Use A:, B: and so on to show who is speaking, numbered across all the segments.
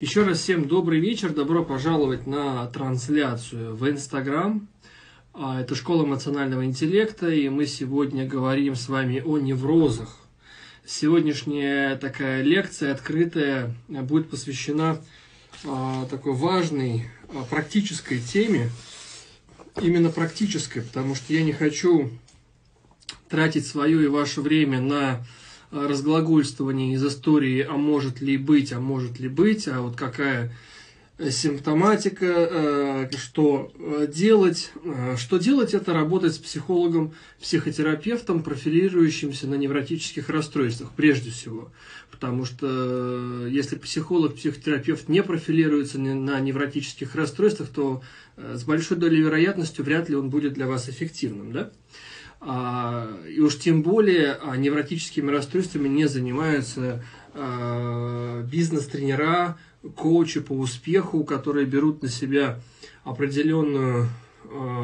A: Еще раз всем добрый вечер, добро пожаловать на трансляцию в Инстаграм. А, это школа эмоционального интеллекта, и мы сегодня говорим с вами о неврозах. Сегодняшняя такая лекция открытая будет посвящена а, такой важной а, практической теме, именно практической, потому что я не хочу тратить свое и ваше время на разглагольствование из истории «а может ли быть, а может ли быть», а вот какая симптоматика, э, что делать. Э, что делать – это работать с психологом, психотерапевтом, профилирующимся на невротических расстройствах, прежде всего. Потому что э, если психолог, психотерапевт не профилируется на невротических расстройствах, то с большой долей вероятности вряд ли он будет для вас эффективным. Да? А, и уж тем более а, невротическими расстройствами не занимаются а, бизнес-тренера, коучи по успеху, которые берут на себя определенную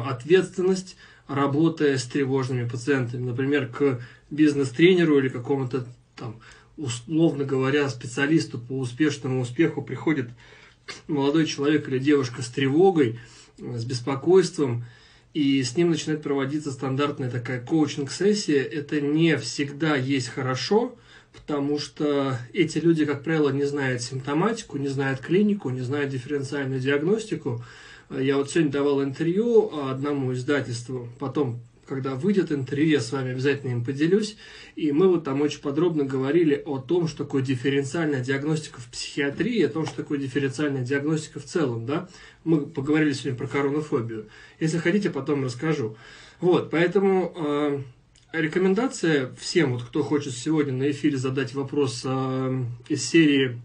A: ответственность, работая с тревожными пациентами. Например, к бизнес-тренеру или какому-то там, условно говоря, специалисту по успешному успеху приходит молодой человек или девушка с тревогой, с беспокойством, и с ним начинает проводиться стандартная такая коучинг-сессия. Это не всегда есть хорошо, потому что эти люди, как правило, не знают симптоматику, не знают клинику, не знают дифференциальную диагностику. Я вот сегодня давал интервью одному издательству, потом когда выйдет интервью, я с вами обязательно им поделюсь. И мы вот там очень подробно говорили о том, что такое дифференциальная диагностика в психиатрии, о том, что такое дифференциальная диагностика в целом, да. Мы поговорили сегодня про коронофобию. Если хотите, потом расскажу. Вот, поэтому э, рекомендация всем, вот, кто хочет сегодня на эфире задать вопрос э, из серии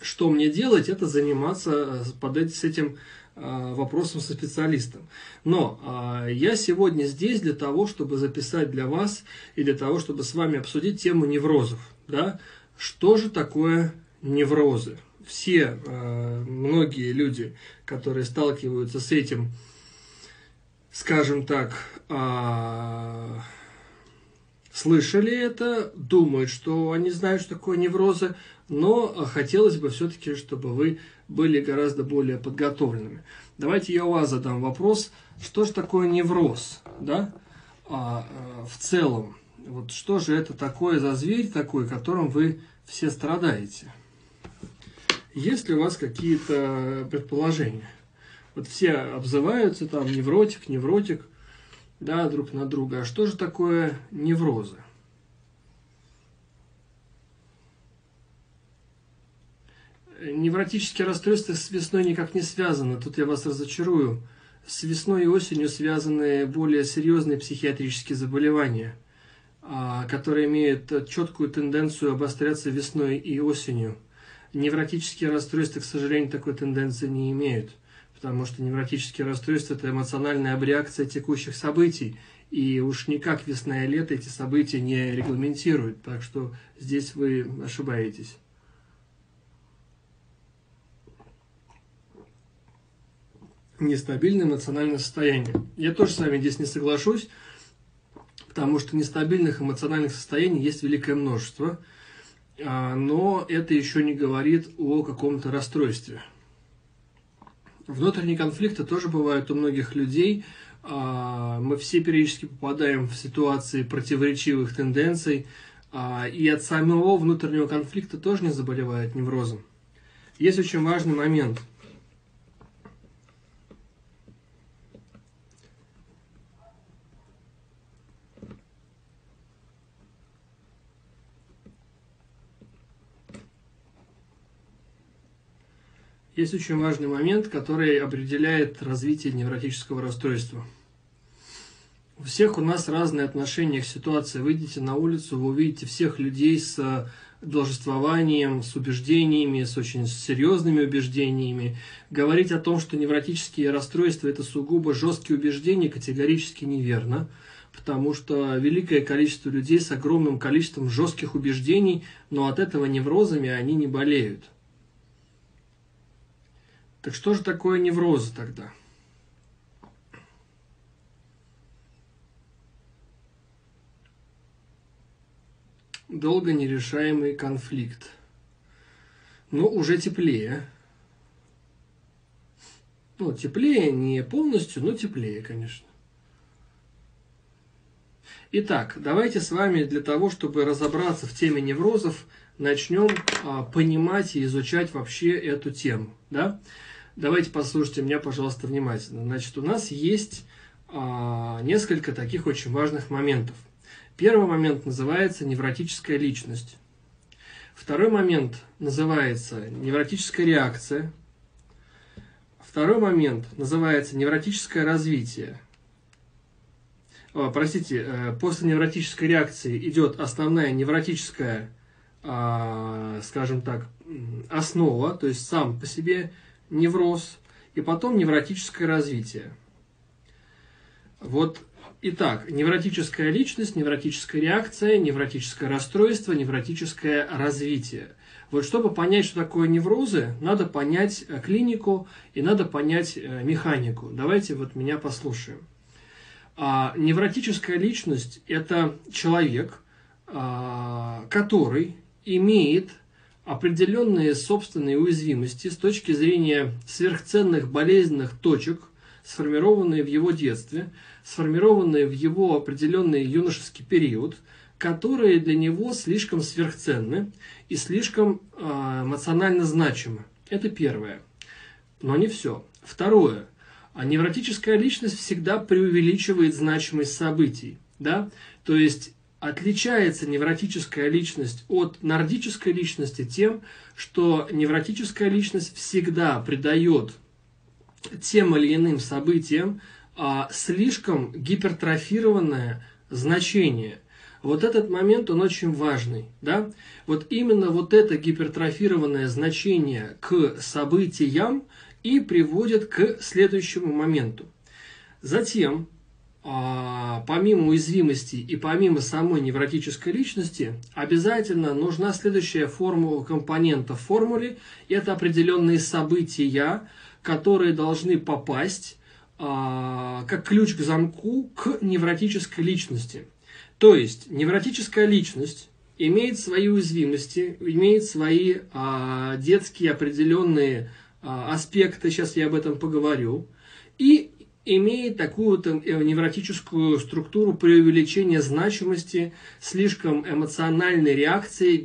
A: «Что мне делать?», это заниматься э, под, с этим Э, вопросом со специалистом. Но а, я сегодня здесь для того, чтобы записать для вас и для того, чтобы с вами обсудить тему неврозов. Да? Что же такое неврозы? Все, а, многие люди, которые сталкиваются с этим, скажем так, а, слышали это, думают, что они знают, что такое неврозы, но хотелось бы все-таки, чтобы вы были гораздо более подготовленными. Давайте я у вас задам вопрос, что же такое невроз, да, а, а, в целом, вот что же это такое за зверь такой, которым вы все страдаете? Есть ли у вас какие-то предположения? Вот все обзываются там невротик, невротик, да, друг на друга. А что же такое неврозы? невротические расстройства с весной никак не связаны. Тут я вас разочарую. С весной и осенью связаны более серьезные психиатрические заболевания, а, которые имеют четкую тенденцию обостряться весной и осенью. Невротические расстройства, к сожалению, такой тенденции не имеют, потому что невротические расстройства – это эмоциональная обреакция текущих событий, и уж никак весна и лето эти события не регламентируют, так что здесь вы ошибаетесь. нестабильное эмоциональное состояние. Я тоже с вами здесь не соглашусь, потому что нестабильных эмоциональных состояний есть великое множество, а, но это еще не говорит о каком-то расстройстве. Внутренние конфликты тоже бывают у многих людей. А, мы все периодически попадаем в ситуации противоречивых тенденций, а, и от самого внутреннего конфликта тоже не заболевает неврозом. Есть очень важный момент – Есть очень важный момент, который определяет развитие невротического расстройства. У всех у нас разные отношения к ситуации. Выйдите на улицу, вы увидите всех людей с должествованием, с убеждениями, с очень серьезными убеждениями. Говорить о том, что невротические расстройства – это сугубо жесткие убеждения, категорически неверно, потому что великое количество людей с огромным количеством жестких убеждений, но от этого неврозами они не болеют. Так что же такое неврозы тогда? Долго нерешаемый конфликт. но уже теплее. Ну, теплее, не полностью, но теплее, конечно. Итак, давайте с вами для того, чтобы разобраться в теме неврозов, начнем а, понимать и изучать вообще эту тему. Да? Давайте послушайте меня, пожалуйста, внимательно. Значит, у нас есть а, несколько таких очень важных моментов. Первый момент называется невротическая личность. Второй момент называется невротическая реакция. Второй момент называется невротическое развитие. О, простите, э, после невротической реакции идет основная невротическая, а, скажем так, основа, то есть сам по себе невроз, и потом невротическое развитие. Вот Итак, невротическая личность, невротическая реакция, невротическое расстройство, невротическое развитие. Вот чтобы понять, что такое неврозы, надо понять э, клинику и надо понять э, механику. Давайте вот меня послушаем. А, невротическая личность – это человек, а, который имеет определенные собственные уязвимости с точки зрения сверхценных болезненных точек, сформированные в его детстве – сформированные в его определенный юношеский период, которые для него слишком сверхценны и слишком э, эмоционально значимы. Это первое. Но не все. Второе. А невротическая личность всегда преувеличивает значимость событий. Да? То есть отличается невротическая личность от нордической личности тем, что невротическая личность всегда придает тем или иным событиям а, слишком гипертрофированное значение. Вот этот момент, он очень важный. Да? Вот именно вот это гипертрофированное значение к событиям и приводит к следующему моменту. Затем, помимо уязвимости и помимо самой невротической личности, обязательно нужна следующая формула компонента в формуле. Это определенные события, которые должны попасть а, как ключ к замку к невротической личности. То есть невротическая личность имеет свои уязвимости, имеет свои а, детские определенные а, аспекты, сейчас я об этом поговорю, и имеет такую э, невротическую структуру преувеличения значимости, слишком эмоциональной реакции,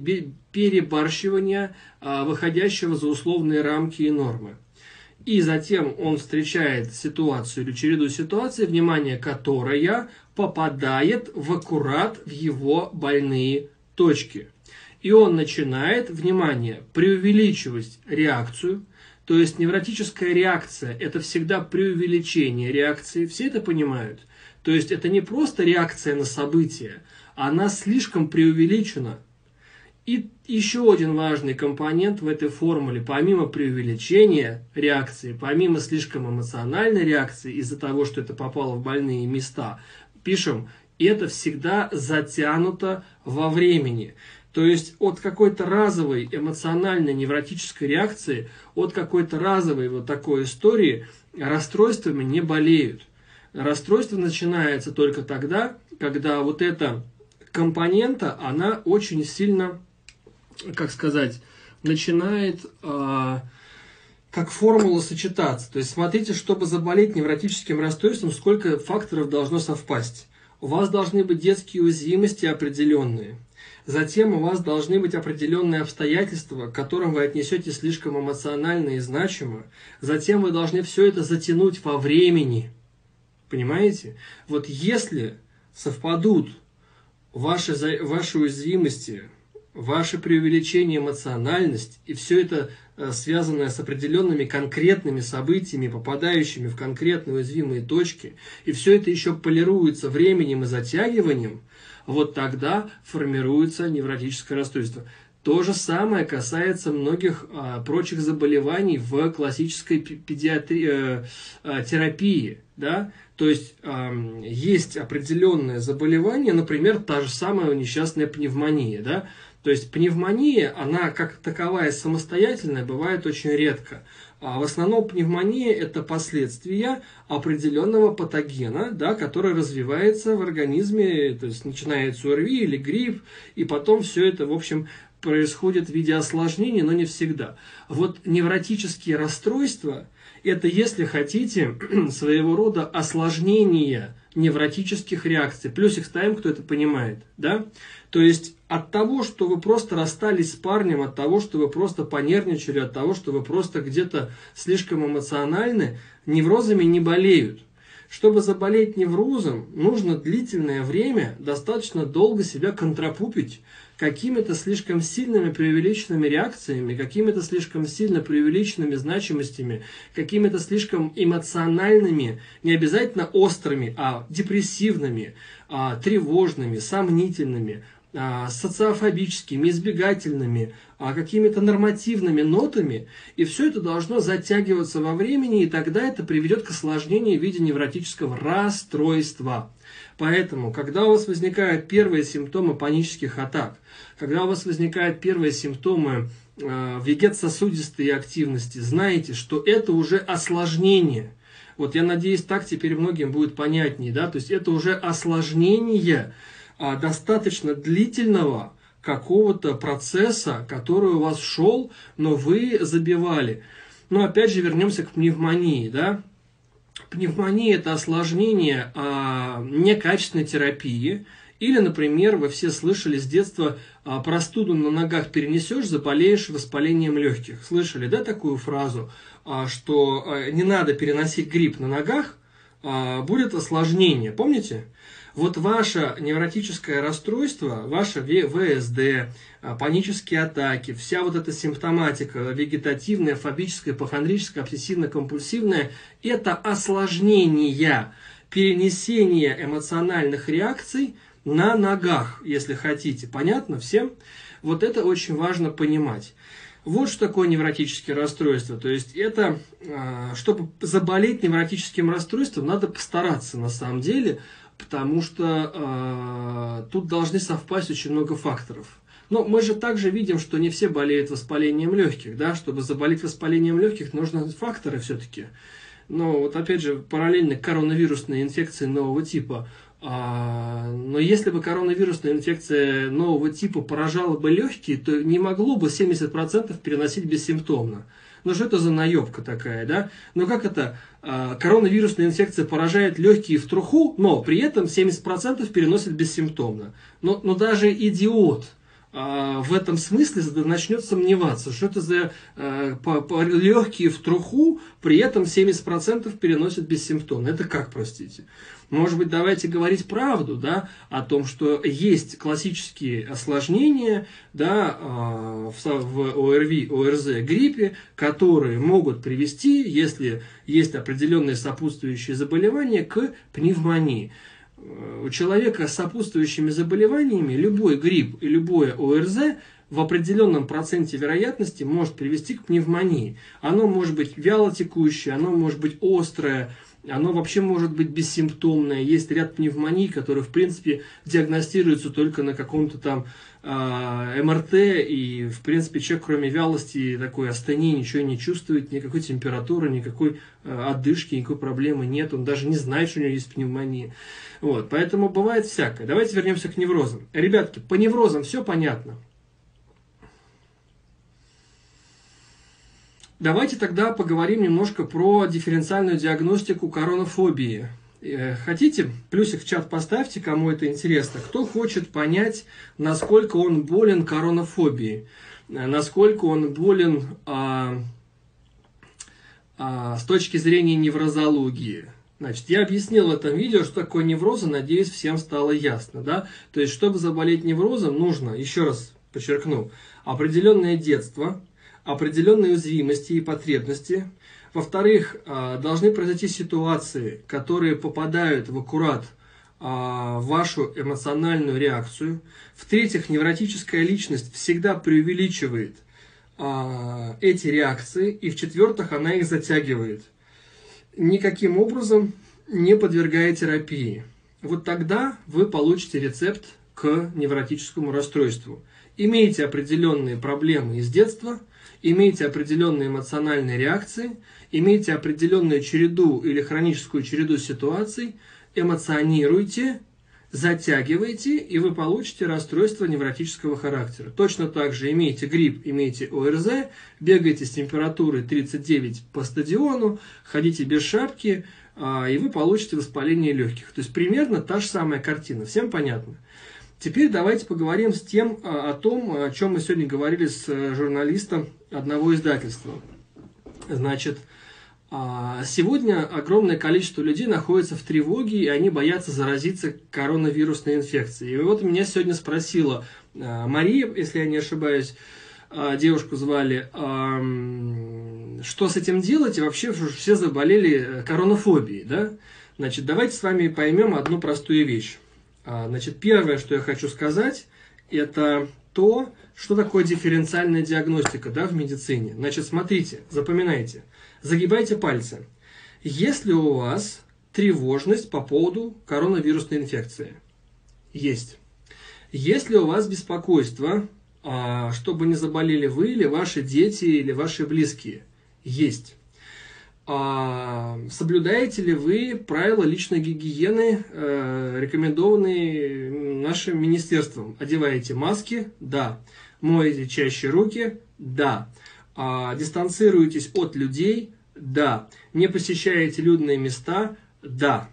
A: перебарщивания, а, выходящего за условные рамки и нормы и затем он встречает ситуацию или череду ситуаций, внимание которая попадает в аккурат в его больные точки. И он начинает, внимание, преувеличивать реакцию, то есть невротическая реакция – это всегда преувеличение реакции, все это понимают. То есть это не просто реакция на событие, она слишком преувеличена – и еще один важный компонент в этой формуле, помимо преувеличения реакции, помимо слишком эмоциональной реакции из-за того, что это попало в больные места, пишем, это всегда затянуто во времени. То есть от какой-то разовой эмоциональной невротической реакции, от какой-то разовой вот такой истории расстройствами не болеют. Расстройство начинается только тогда, когда вот эта компонента, она очень сильно как сказать, начинает э, как формула сочетаться. То есть смотрите, чтобы заболеть невротическим расстройством, сколько факторов должно совпасть. У вас должны быть детские уязвимости определенные. Затем у вас должны быть определенные обстоятельства, к которым вы отнесете слишком эмоционально и значимо. Затем вы должны все это затянуть во времени. Понимаете? Вот если совпадут ваши, ваши уязвимости ваше преувеличение эмоциональность и все это э, связанное с определенными конкретными событиями, попадающими в конкретные уязвимые точки, и все это еще полируется временем и затягиванием, вот тогда формируется невротическое расстройство. То же самое касается многих а, прочих заболеваний в классической педиатри... э, э, терапии. Да? То есть э, есть определенное заболевание, например, та же самая несчастная пневмония. Да? То есть пневмония, она как таковая самостоятельная бывает очень редко. А в основном пневмония – это последствия определенного патогена, да, который развивается в организме, то есть начинается ОРВИ или грипп, и потом все это, в общем, происходит в виде осложнений, но не всегда. Вот невротические расстройства – это, если хотите, своего рода осложнение невротических реакций. Плюсик ставим, кто это понимает. Да? То есть от того, что вы просто расстались с парнем, от того, что вы просто понервничали, от того, что вы просто где-то слишком эмоциональны, неврозами не болеют. Чтобы заболеть неврозом, нужно длительное время, достаточно долго себя контрапупить какими-то слишком сильными преувеличенными реакциями, какими-то слишком сильно преувеличенными значимостями, какими-то слишком эмоциональными, не обязательно острыми, а депрессивными, а, тревожными, сомнительными, социофобическими, избегательными, а, какими-то нормативными нотами, и все это должно затягиваться во времени, и тогда это приведет к осложнению в виде невротического расстройства. Поэтому, когда у вас возникают первые симптомы панических атак, когда у вас возникают первые симптомы э, вегетососудистой активности, знаете, что это уже осложнение. Вот я надеюсь, так теперь многим будет понятнее, да, то есть это уже осложнение а, достаточно длительного какого-то процесса, который у вас шел, но вы забивали. Но опять же вернемся к пневмонии, да. Пневмония – это осложнение а, некачественной терапии. Или, например, вы все слышали с детства а, простуду на ногах перенесешь, заболеешь воспалением легких. Слышали, да, такую фразу, а, что а, не надо переносить грипп на ногах, а, будет осложнение. Помните? Вот ваше невротическое расстройство, ваше ВСД, а, панические атаки, вся вот эта симптоматика вегетативная, фобическая, похондрическая, обсессивно-компульсивная, это осложнение перенесения эмоциональных реакций на ногах, если хотите. Понятно всем? Вот это очень важно понимать. Вот что такое невротические расстройства. То есть это, а, чтобы заболеть невротическим расстройством, надо постараться на самом деле потому что э, тут должны совпасть очень много факторов. Но мы же также видим, что не все болеют воспалением легких, да, чтобы заболеть воспалением легких, нужны факторы все-таки. Но вот опять же, параллельно коронавирусные инфекции нового типа. А, но если бы коронавирусная инфекция нового типа поражала бы легкие, то не могло бы 70% переносить бессимптомно. Ну что это за наебка такая, да? Ну как это? А, коронавирусная инфекция поражает легкие в труху, но при этом 70% переносит бессимптомно. Но, но даже идиот а, в этом смысле начнет сомневаться, что это за а, по, по, легкие в труху, при этом 70% переносят бессимптомно. Это как, простите? Может быть, давайте говорить правду, да, о том, что есть классические осложнения, да, а, в, в ОРВИ, ОРЗ, гриппе, которые могут привести, если есть определенные сопутствующие заболевания, к пневмонии. Э, у человека с сопутствующими заболеваниями любой грипп и любое ОРЗ в определенном проценте вероятности может привести к пневмонии. Оно может быть вялотекущее, оно может быть острое, оно вообще может быть бессимптомное. Есть ряд пневмоний, которые, в принципе, диагностируются только на каком-то там э, МРТ, и, в принципе, человек, кроме вялости, такой астении, ничего не чувствует, никакой температуры, никакой э, отдышки, никакой проблемы нет, он даже не знает, что у него есть пневмония. Вот, поэтому бывает всякое. Давайте вернемся к неврозам. Ребятки, по неврозам все понятно. Давайте тогда поговорим немножко про дифференциальную диагностику коронофобии. Э, хотите? Плюсик в чат поставьте, кому это интересно. Кто хочет понять, насколько он болен коронофобией, э, насколько он болен а, а, с точки зрения неврозологии. Значит, я объяснил в этом видео, что такое неврозы, надеюсь, всем стало ясно. Да? То есть, чтобы заболеть неврозом, нужно, еще раз подчеркну, определенное детство – определенные уязвимости и потребности. Во-вторых, а, должны произойти ситуации, которые попадают в аккурат а, вашу эмоциональную реакцию. В-третьих, невротическая личность всегда преувеличивает а, эти реакции. И в-четвертых, она их затягивает. Никаким образом не подвергая терапии. Вот тогда вы получите рецепт к невротическому расстройству. Имеете определенные проблемы из детства – имеете определенные эмоциональные реакции, имеете определенную череду или хроническую череду ситуаций, эмоционируйте, затягиваете, и вы получите расстройство невротического характера. Точно так же имеете грипп, имеете ОРЗ, бегаете с температурой 39 по стадиону, ходите без шапки, а, и вы получите воспаление легких. То есть примерно та же самая картина. Всем понятно? Теперь давайте поговорим с тем, а, о том, о чем мы сегодня говорили с э, журналистом одного издательства. Значит, а, сегодня огромное количество людей находится в тревоге, и они боятся заразиться коронавирусной инфекцией. И вот меня сегодня спросила а, Мария, если я не ошибаюсь, девушку звали, что с этим делать, и вообще все заболели э, коронофобией, да? Значит, давайте с вами поймем одну простую вещь. Значит, первое, что я хочу сказать, это то, что такое дифференциальная диагностика да, в медицине. Значит, смотрите, запоминайте – Загибайте пальцы. Если у вас тревожность по поводу коронавирусной инфекции? Есть. Если у вас беспокойство, а, чтобы не заболели вы или ваши дети или ваши близкие? Есть. А, соблюдаете ли вы правила личной гигиены, э, рекомендованные нашим министерством? Одеваете маски? Да. Моете чаще руки? Да. А, дистанцируетесь от людей? Да. Не посещаете людные места? Да.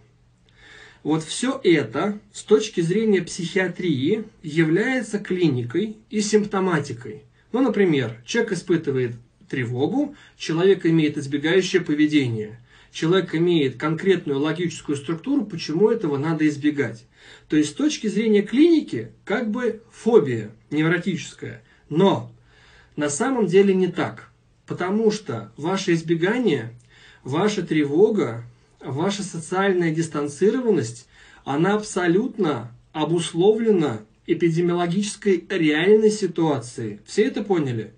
A: Вот все это с точки зрения психиатрии является клиникой и симптоматикой. Ну, например, человек испытывает тревогу, человек имеет избегающее поведение. Человек имеет конкретную логическую структуру, почему этого надо избегать. То есть с точки зрения клиники, как бы фобия невротическая. Но на самом деле не так. Потому что ваше избегание, ваша тревога, ваша социальная дистанцированность, она абсолютно обусловлена эпидемиологической реальной ситуацией. Все это поняли?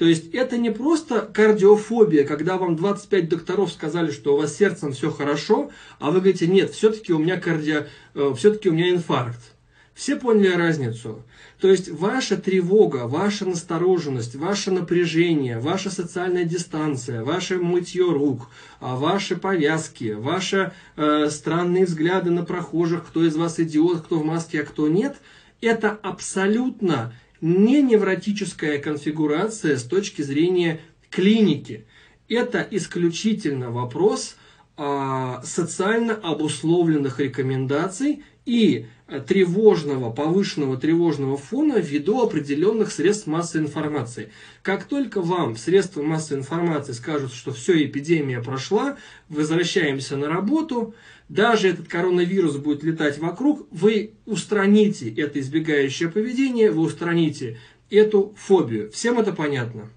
A: То есть это не просто кардиофобия, когда вам 25 докторов сказали, что у вас сердцем все хорошо, а вы говорите, нет, все-таки у меня кардио, э, все-таки у меня инфаркт. Все поняли разницу? То есть ваша тревога, ваша настороженность, ваше напряжение, ваша социальная дистанция, ваше мытье рук, а ваши повязки, ваши э, странные взгляды на прохожих, кто из вас идиот, кто в маске, а кто нет, это абсолютно не невротическая конфигурация с точки зрения клиники. Это исключительно вопрос э, социально обусловленных рекомендаций и тревожного, повышенного тревожного фона ввиду определенных средств массовой информации. Как только вам средства массовой информации скажут, что все, эпидемия прошла, возвращаемся на работу, даже этот коронавирус будет летать вокруг, вы устраните это избегающее поведение, вы устраните эту фобию. Всем это понятно?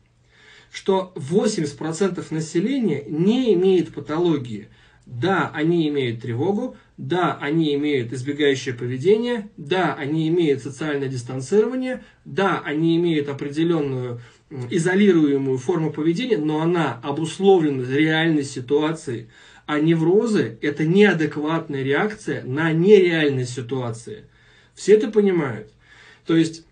A: Что 80% населения не имеет патологии. Да, они имеют тревогу, да, они имеют избегающее поведение, да, они имеют социальное дистанцирование, да, они имеют определенную изолируемую форму поведения, но она обусловлена реальной ситуацией. А неврозы – это неадекватная реакция на нереальные ситуации. Все это понимают. То есть,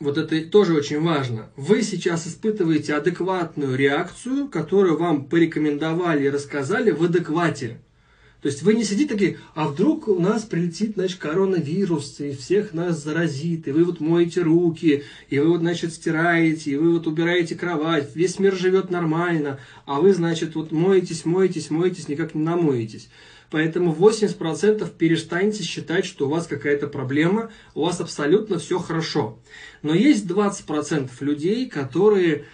A: вот это тоже очень важно. Вы сейчас испытываете адекватную реакцию, которую вам порекомендовали и рассказали в адеквате. То есть вы не сидите такие, а вдруг у нас прилетит, значит, коронавирус, и всех нас заразит, и вы вот моете руки, и вы вот, значит, стираете, и вы вот убираете кровать, весь мир живет нормально, а вы, значит, вот моетесь, моетесь, моетесь, никак не намоетесь. Поэтому 80% перестаньте считать, что у вас какая-то проблема, у вас абсолютно все хорошо. Но есть 20% людей, которые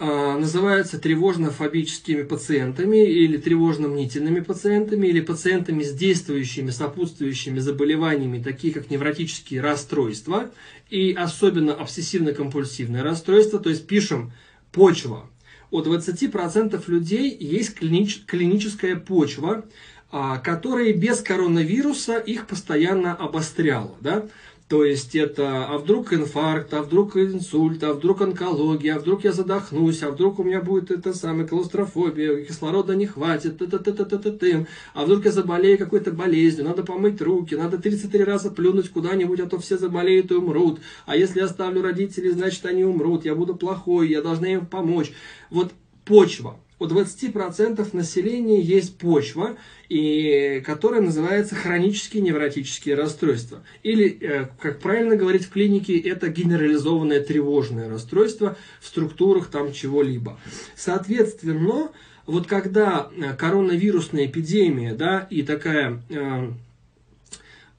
A: называются тревожно-фобическими пациентами или тревожно-мнительными пациентами или пациентами с действующими сопутствующими заболеваниями, такие как невротические расстройства и особенно обсессивно-компульсивное расстройство, то есть пишем почва. У 20% людей есть клинич, клиническая почва, а, которая без коронавируса их постоянно обостряла. Да? То есть это, а вдруг инфаркт, а вдруг инсульт, а вдруг онкология, а вдруг я задохнусь, а вдруг у меня будет это самое клаустрофобия, кислорода не хватит, т -т -т -т -т -т -т, а вдруг я заболею какой-то болезнью, надо помыть руки, надо 33 раза плюнуть куда-нибудь, а то все заболеют и умрут. А если я оставлю родителей, значит они умрут, я буду плохой, я должна им помочь. Вот почва. у 20% населения есть почва, и, которая называется хронические невротические расстройства. Или, э, как правильно говорить в клинике, это генерализованное тревожное расстройство в структурах там чего-либо. Соответственно, вот когда э, коронавирусная эпидемия, да, и такая, э,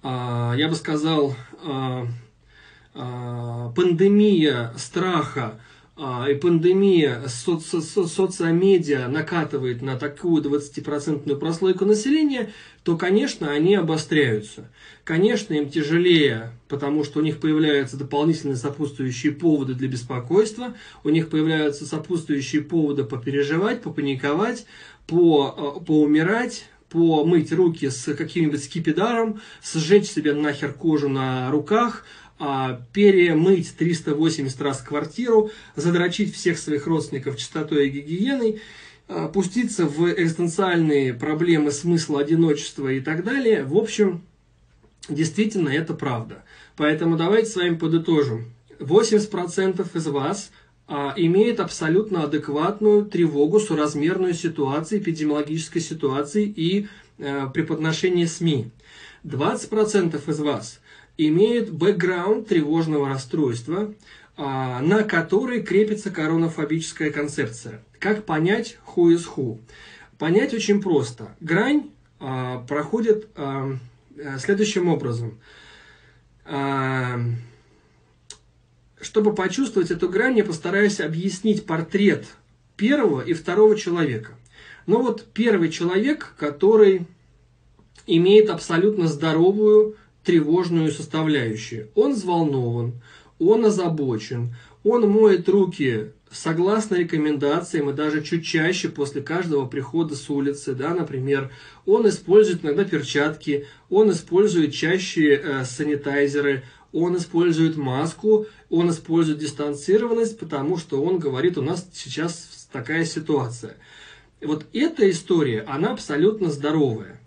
A: э, я бы сказал, пандемия страха, а, и пандемия соци социомедиа накатывает на такую 20% прослойку населения, то, конечно, они обостряются. Конечно, им тяжелее, потому что у них появляются дополнительные сопутствующие поводы для беспокойства, у них появляются сопутствующие поводы попереживать, попаниковать, по, а, поумирать, помыть руки с каким-нибудь скипидаром, сжечь себе нахер кожу на руках – а, перемыть 380 раз квартиру, задрочить всех своих родственников чистотой и гигиеной, а, пуститься в экзистенциальные проблемы смысла, одиночества и так далее. В общем, действительно это правда. Поэтому давайте с вами подытожим. 80% из вас а, имеет абсолютно адекватную тревогу, соразмерную ситуации, эпидемиологической ситуации и а, преподношение СМИ. 20% из вас имеют бэкграунд тревожного расстройства, а, на который крепится коронофобическая концепция. Как понять who is who? Понять очень просто. Грань а, проходит а, следующим образом. Чтобы почувствовать эту грань, я постараюсь объяснить портрет первого и второго человека. Но вот первый человек, который имеет абсолютно здоровую тревожную составляющую. Он взволнован, он озабочен, он моет руки согласно рекомендациям и даже чуть чаще после каждого прихода с улицы, да, например, он использует иногда перчатки, он использует чаще э, санитайзеры, он использует маску, он использует дистанцированность, потому что он говорит, у нас сейчас такая ситуация. Вот эта история, она абсолютно здоровая.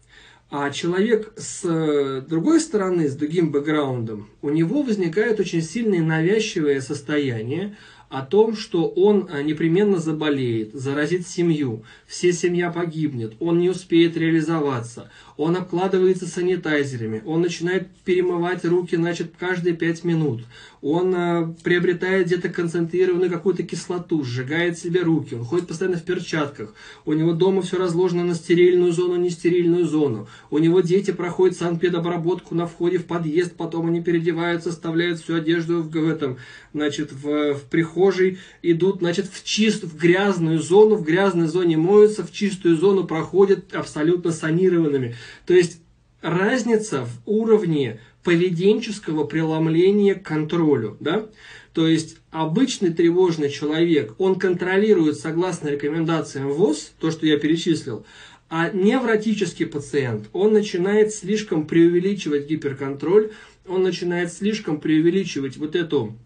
A: А человек с э, другой стороны, с другим бэкграундом, у него возникает очень сильное навязчивое состояние, о том, что он э, непременно заболеет, заразит семью, все семья погибнет, он не успеет реализоваться, он обкладывается санитайзерами, он начинает перемывать руки, значит, каждые пять минут, он э, приобретает где-то концентрированную какую-то кислоту, сжигает себе руки, он ходит постоянно в перчатках, у него дома все разложено на стерильную зону, нестерильную зону, у него дети проходят санпедобработку на входе в подъезд, потом они переодеваются, оставляют всю одежду в, в этом, значит, в, в прихожей, идут, значит, в чистую, в грязную зону, в грязной зоне моются, в чистую зону проходят абсолютно санированными. То есть разница в уровне поведенческого преломления к контролю, да? То есть обычный тревожный человек, он контролирует согласно рекомендациям ВОЗ, то, что я перечислил, а невротический пациент, он начинает слишком преувеличивать гиперконтроль, он начинает слишком преувеличивать вот эту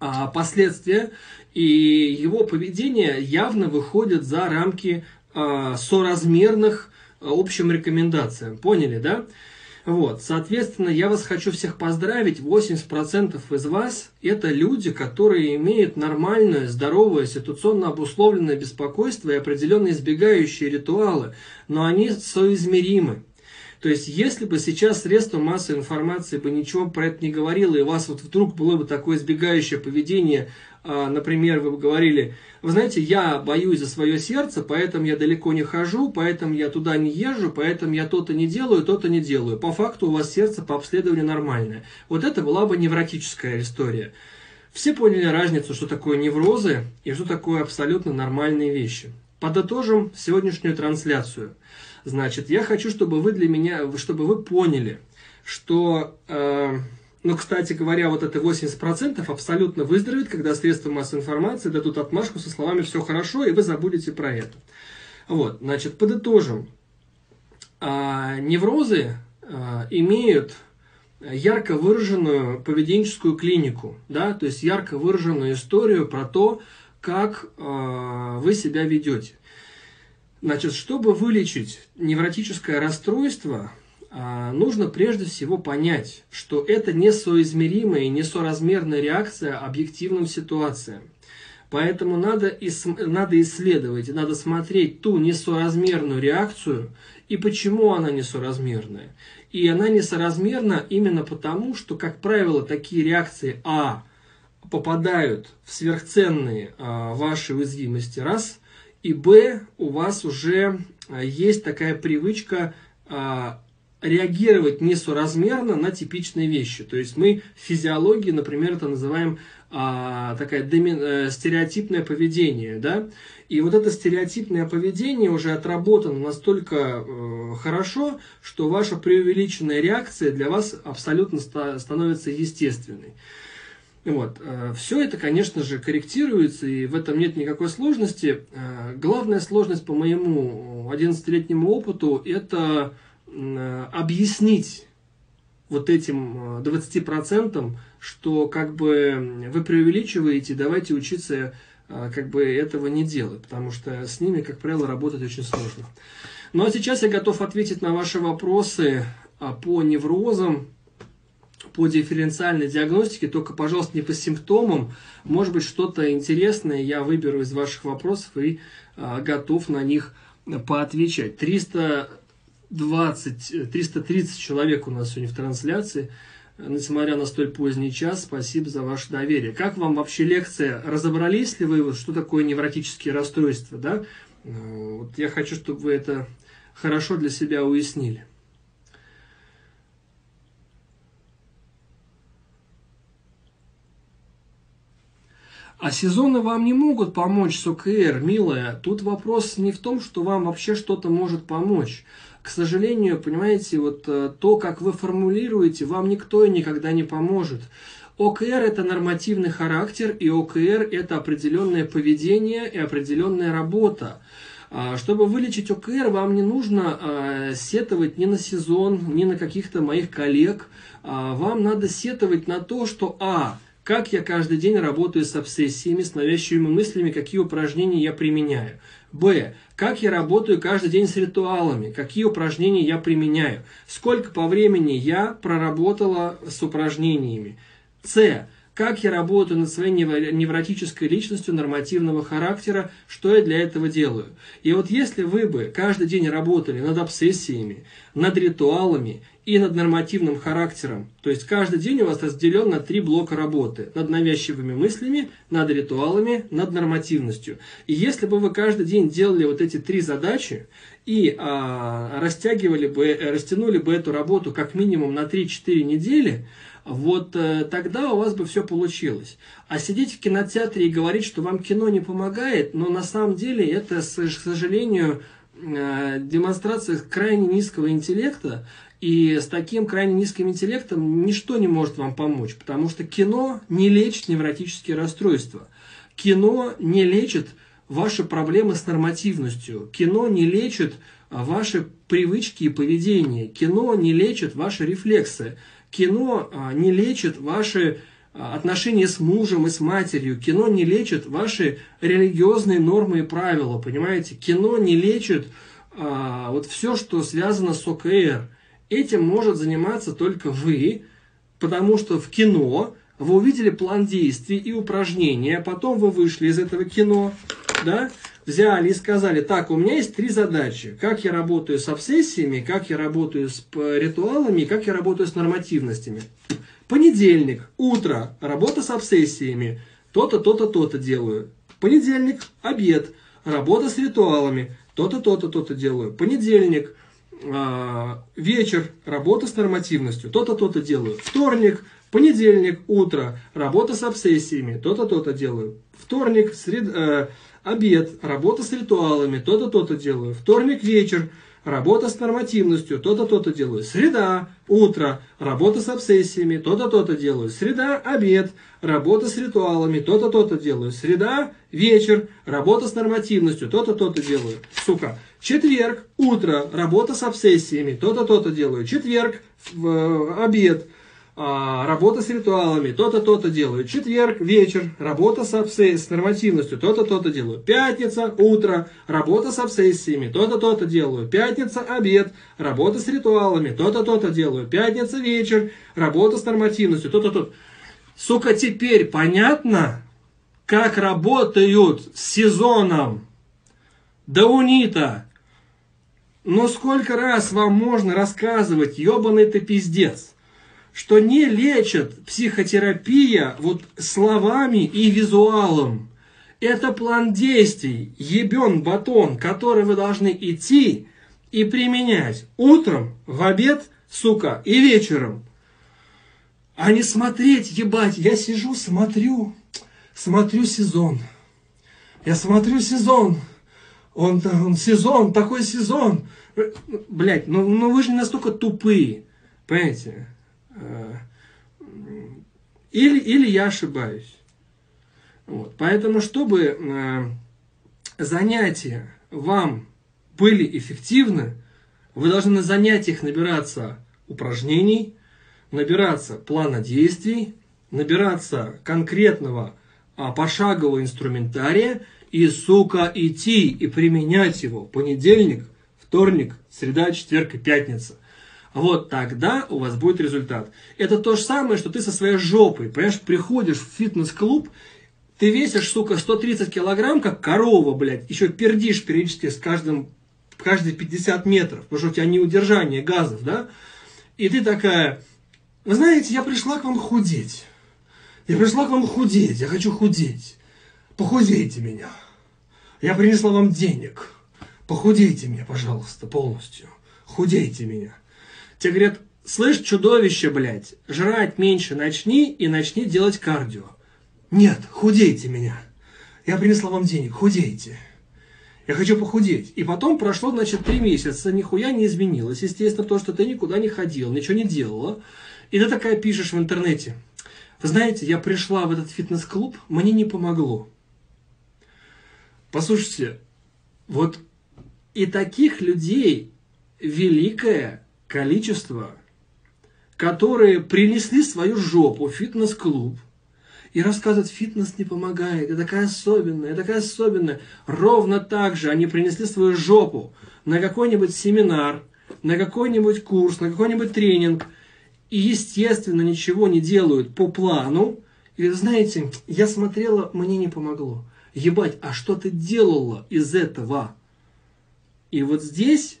A: а, последствия, и его поведение явно выходит за рамки а, соразмерных общим рекомендациям. Поняли, да? Вот, соответственно, я вас хочу всех поздравить. 80% из вас – это люди, которые имеют нормальное, здоровое, ситуационно обусловленное беспокойство и определенные избегающие ритуалы, но они соизмеримы. То есть, если бы сейчас средства массовой информации бы ничего про это не говорило, и у вас вот вдруг было бы такое избегающее поведение, а, например, вы бы говорили, вы знаете, я боюсь за свое сердце, поэтому я далеко не хожу, поэтому я туда не езжу, поэтому я то-то не делаю, то-то не делаю. По факту у вас сердце по обследованию нормальное. Вот это была бы невротическая история. Все поняли разницу, что такое неврозы и что такое абсолютно нормальные вещи. Подытожим сегодняшнюю трансляцию. Значит, я хочу, чтобы вы для меня, чтобы вы поняли, что, э, ну, кстати говоря, вот это 80% абсолютно выздоровеет, когда средства массовой информации дадут отмашку со словами «все хорошо», и вы забудете про это. Вот, значит, подытожим. А, неврозы а, имеют ярко выраженную поведенческую клинику, да, то есть ярко выраженную историю про то, как э, вы себя ведете. Значит, чтобы вылечить невротическое расстройство, э, нужно прежде всего понять, что это несоизмеримая и несоразмерная реакция объективным ситуациям. Поэтому надо, надо исследовать, надо смотреть ту несоразмерную реакцию и почему она несоразмерная. И она несоразмерна именно потому, что, как правило, такие реакции А попадают в сверхценные а, ваши уязвимости, раз, и Б, у вас уже а, есть такая привычка а, реагировать несоразмерно на типичные вещи. То есть мы в физиологии, например, это называем а, такая доми, а, стереотипное поведение, да, и вот это стереотипное поведение уже отработано настолько э, хорошо, что ваша преувеличенная реакция для вас абсолютно ста- становится естественной. Вот. Э, Все это, конечно же, корректируется, и в этом нет никакой сложности. Э, главная сложность по моему 11-летнему опыту – это объяснить вот этим 20%, что как бы вы преувеличиваете, давайте учиться как бы этого не делать, потому что с ними, как правило, работать очень сложно. Ну а сейчас я готов ответить на ваши вопросы по неврозам, по дифференциальной диагностике, только, пожалуйста, не по симптомам. Может быть, что-то интересное я выберу из ваших вопросов и а, готов на них поотвечать. 320, 330 человек у нас сегодня в трансляции несмотря на столь поздний час, спасибо за ваше доверие. Как вам вообще лекция? Разобрались ли вы, что такое невротические расстройства? Да? Э, вот я хочу, чтобы вы это хорошо для себя уяснили. А сезоны вам не могут помочь с ОКР, милая. Тут вопрос не в том, что вам вообще что-то может помочь к сожалению, понимаете, вот э, то, как вы формулируете, вам никто и никогда не поможет. ОКР – это нормативный характер, и ОКР – это определенное поведение и определенная работа. А, чтобы вылечить ОКР, вам не нужно а, сетовать ни на сезон, ни на каких-то моих коллег. А, вам надо сетовать на то, что А. Как я каждый день работаю с обсессиями, с навязчивыми мыслями, какие упражнения я применяю. Б. Как я работаю каждый день с ритуалами, какие упражнения я применяю, сколько по времени я проработала с упражнениями. С. Как я работаю над своей невротической личностью нормативного характера, что я для этого делаю. И вот если вы бы каждый день работали над обсессиями, над ритуалами и над нормативным характером. То есть каждый день у вас разделен на три блока работы. Над навязчивыми мыслями, над ритуалами, над нормативностью. И если бы вы каждый день делали вот эти три задачи и а, растягивали бы, растянули бы эту работу как минимум на 3-4 недели, вот э, тогда у вас бы все получилось. А сидеть в кинотеатре и говорить, что вам кино не помогает, но на самом деле это, к сожалению, э, демонстрация крайне низкого интеллекта, и с таким крайне низким интеллектом ничто не может вам помочь, потому что кино не лечит невротические расстройства. Кино не лечит ваши проблемы с нормативностью. Кино не лечит а, ваши привычки и поведение. Кино не лечит ваши рефлексы. Кино а, не лечит ваши а, отношения с мужем и с матерью. Кино не лечит ваши религиозные нормы и правила. Понимаете? Кино не лечит а, вот все, что связано с ОКР. Этим может заниматься только вы, потому что в кино вы увидели план действий и упражнения, потом вы вышли из этого кино, да, взяли и сказали, так, у меня есть три задачи. Как я работаю с обсессиями, как я работаю с ритуалами, как я работаю с нормативностями. Понедельник, утро, работа с обсессиями. То-то, то-то, то-то делаю. Понедельник, обед, работа с ритуалами. То-то, то-то, то-то делаю. Понедельник, а, вечер, работа с нормативностью, то-то, то-то делаю. Вторник, понедельник, утро, работа с обсессиями, то-то, то-то делаю. Вторник, сред, э, обед, работа с ритуалами, то-то, то-то делаю. Вторник, вечер, работа с нормативностью, то-то, то-то делаю. Среда, утро, работа с обсессиями, то-то, то-то делаю. Среда, обед, работа с ритуалами, то-то, то-то делаю. Среда, вечер, работа с нормативностью, то-то, то-то делаю. Сука. Четверг, утро, работа с обсессиями, то-то, то-то делаю. Четверг, в, э, обед, а, работа с ритуалами, то-то, то-то делаю. Четверг, вечер, работа с, обсессией, с нормативностью, то-то, то-то делаю. Пятница, утро, работа с обсессиями, то-то, то-то делаю. Пятница, обед, работа с ритуалами, то-то, то-то делаю. Пятница, вечер, работа с нормативностью, то-то, то-то. Сука, теперь понятно, как работают с сезоном. Даунита. Но сколько раз вам можно рассказывать, ебаный ты пиздец, что не лечат психотерапия вот словами и визуалом. Это план действий, ебен батон, который вы должны идти и применять утром, в обед, сука, и вечером. А не смотреть, ебать, я сижу, смотрю, смотрю сезон. Я смотрю сезон. Он, он сезон, такой сезон. Блять, ну, ну вы же настолько тупые. Понимаете? Э, или, или я ошибаюсь. Вот. Поэтому, чтобы э, занятия вам были эффективны, вы должны на занятиях набираться упражнений, набираться плана действий, набираться конкретного а, пошагового инструментария и, сука, идти и применять его понедельник, вторник, среда, четверг и пятница. Вот тогда у вас будет результат. Это то же самое, что ты со своей жопой, понимаешь, приходишь в фитнес-клуб, ты весишь, сука, 130 килограмм, как корова, блядь, еще пердишь периодически с каждым, каждые 50 метров, потому что у тебя неудержание газов, да? И ты такая, вы знаете, я пришла к вам худеть. Я пришла к вам худеть, я хочу худеть. Похудейте меня. Я принесла вам денег. Похудейте меня, пожалуйста, полностью. Худейте меня. Тебе говорят, слышь, чудовище, блядь, жрать меньше начни и начни делать кардио. Нет, худейте меня. Я принесла вам денег, худейте. Я хочу похудеть. И потом прошло, значит, три месяца, нихуя не изменилось. Естественно, то, что ты никуда не ходил, ничего не делала. И ты такая пишешь в интернете. Вы знаете, я пришла в этот фитнес-клуб, мне не помогло. Послушайте, вот и таких людей великое количество, которые принесли свою жопу в фитнес-клуб, и рассказывают, фитнес не помогает, я такая особенная, я такая особенная. Ровно так же они принесли свою жопу на какой-нибудь семинар, на какой-нибудь курс, на какой-нибудь тренинг, и, естественно, ничего не делают по плану. И, знаете, я смотрела, мне не помогло. Ебать, а что ты делала из этого? И вот здесь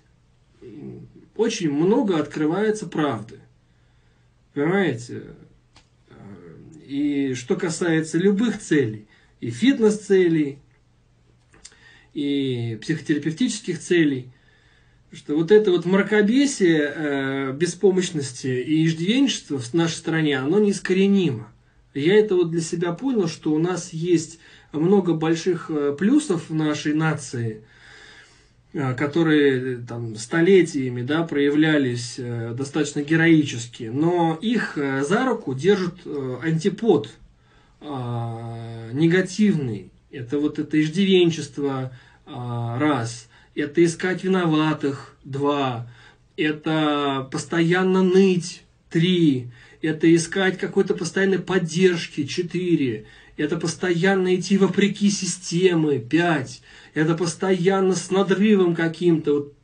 A: очень много открывается правды. Понимаете? И что касается любых целей, и фитнес-целей, и психотерапевтических целей, что вот это вот мракобесие э, беспомощности и иждивенчества в нашей стране, оно неискоренимо. Я это вот для себя понял, что у нас есть много больших э, плюсов в нашей нации, которые там столетиями да, проявлялись э, достаточно героически, но их за руку держит антипод негативный. Это вот это иждивенчество раз – это искать виноватых, два, это постоянно ныть, три, это искать какой-то постоянной поддержки, четыре, это постоянно идти вопреки системы, пять, это постоянно с надрывом каким-то, вот,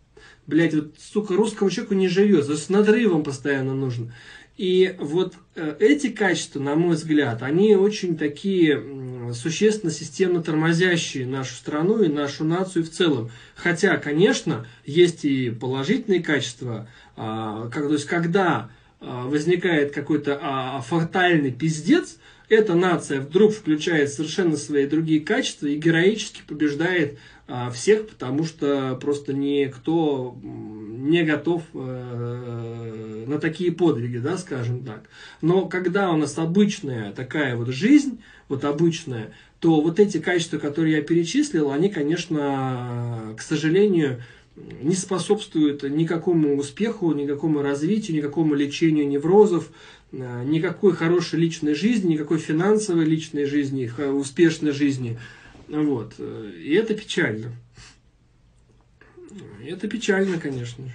A: блядь, вот, сука, русскому человеку не живется, с надрывом постоянно нужно. И вот э, эти качества, на мой взгляд, они очень такие существенно системно тормозящие нашу страну и нашу нацию в целом. Хотя, конечно, есть и положительные качества. А, как, то есть, когда а, возникает какой-то а, фатальный пиздец, эта нация вдруг включает совершенно свои другие качества и героически побеждает а, всех, потому что просто никто не готов э, на такие подвиги, да, скажем так. Но когда у нас обычная такая вот жизнь, вот обычная, то вот эти качества, которые я перечислил, они, конечно, к сожалению, не способствуют никакому успеху, никакому развитию, никакому лечению неврозов, никакой хорошей личной жизни, никакой финансовой личной жизни, успешной жизни – вот. И это печально. Это печально, конечно же.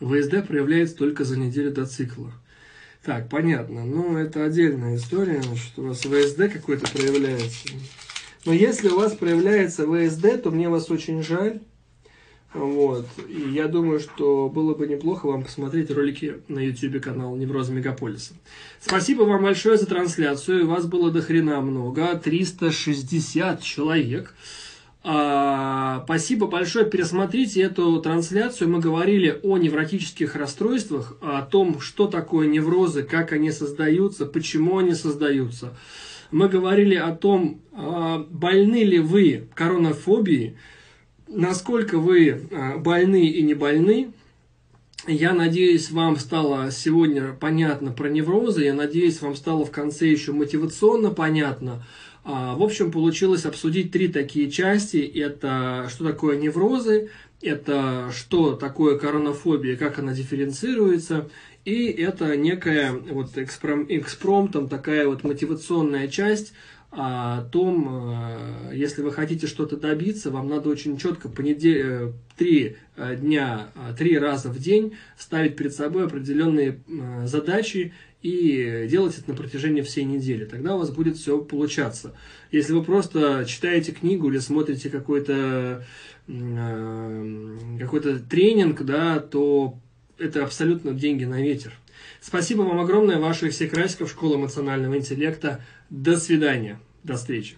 A: ВСД проявляется только за неделю до цикла. Так, понятно. Ну, это отдельная история, что у вас ВСД какой-то проявляется. Но если у вас проявляется ВСД, то мне вас очень жаль. Вот. И я думаю, что было бы неплохо вам посмотреть ролики на YouTube канала Невроза Мегаполиса. Спасибо вам большое за трансляцию. Вас было до хрена много. 360 человек. А, спасибо большое. Пересмотрите эту трансляцию. Мы говорили о невротических расстройствах, о том, что такое неврозы, как они создаются, почему они создаются. Мы говорили о том, а, больны ли вы коронофобией, насколько вы а, больны и не больны. Я надеюсь, вам стало сегодня понятно про неврозы. Я надеюсь, вам стало в конце еще мотивационно понятно. А, в общем, получилось обсудить три такие части. Это что такое неврозы, это что такое коронофобия, как она дифференцируется, и это некая вот экспром, экспромтом такая вот мотивационная часть, о том, э, если вы хотите что-то добиться, вам надо очень четко понедел... Э, три э, дня, три раза в день ставить перед собой определенные задачи и делать это на протяжении всей недели. Тогда у вас будет все получаться. Если вы просто читаете книгу или смотрите какой-то какой-то тренинг, да, то это абсолютно деньги на ветер. Спасибо вам огромное, ваших всех красиков, Школа эмоционального интеллекта. До свидания. До встречи.